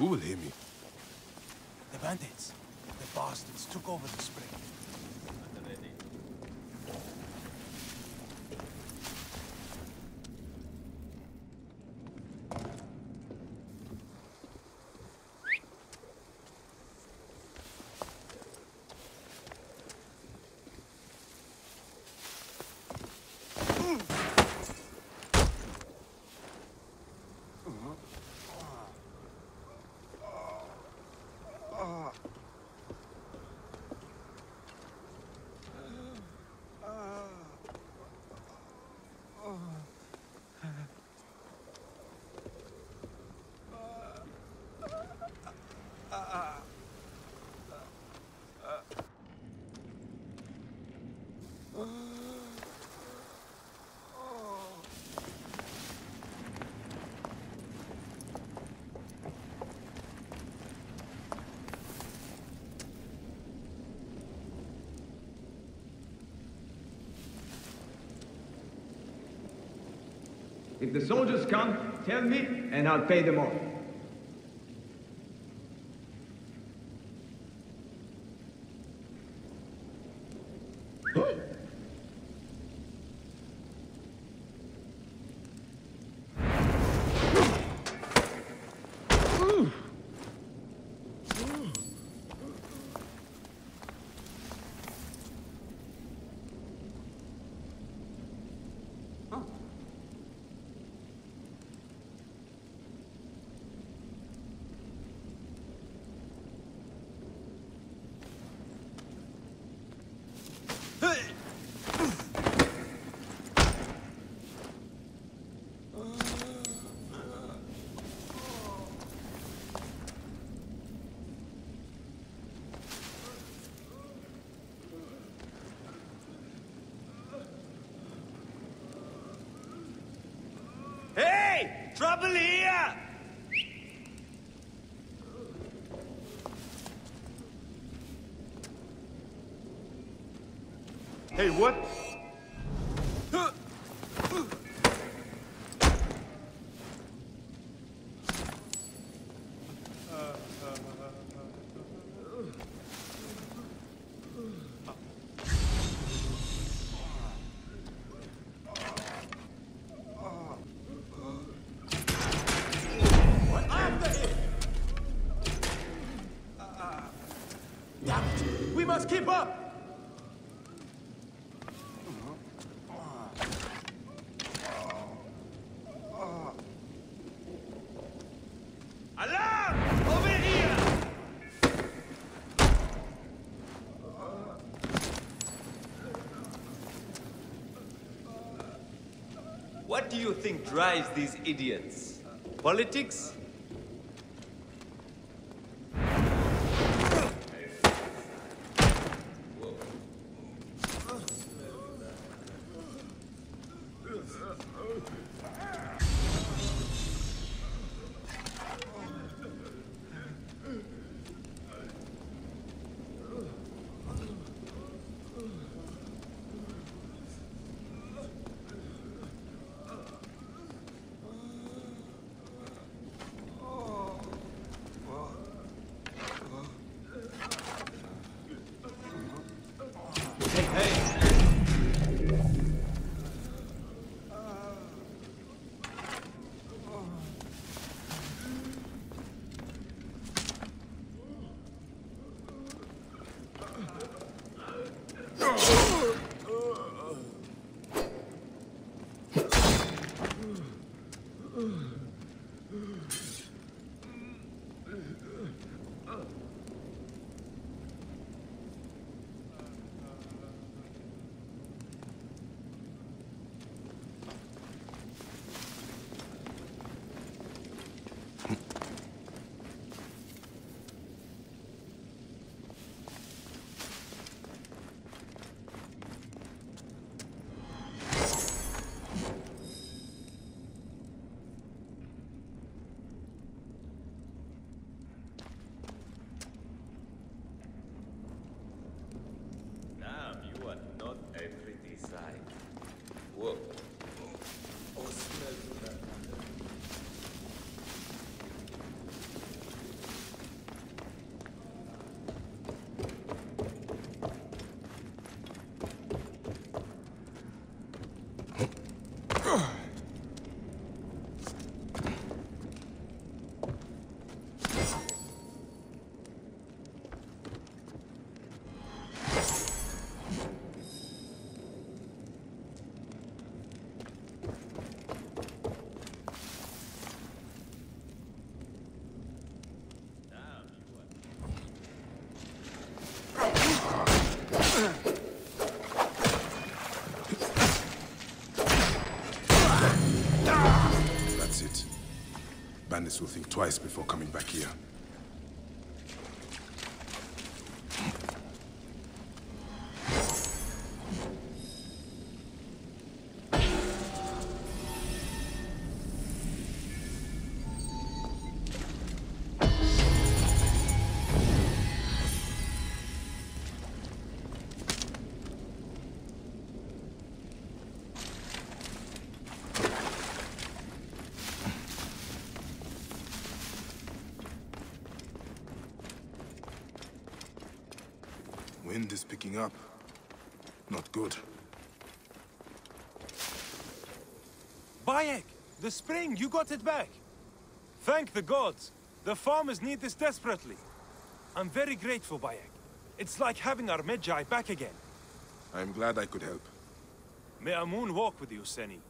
Who will hear me? The bandits. The bastards took over the spring. If the soldiers come, tell me, and I'll pay them off. Trouble here! Hey, what? Must keep up! What do you think drives these idiots? Politics? Bandits will think twice before coming back here. Is picking up. Not good. Bayek! The spring, you got it back! Thank the gods! The farmers need this desperately. I'm very grateful, Bayek. It's like having our Medjay back again. I am glad I could help. May Amun walk with you, Seni.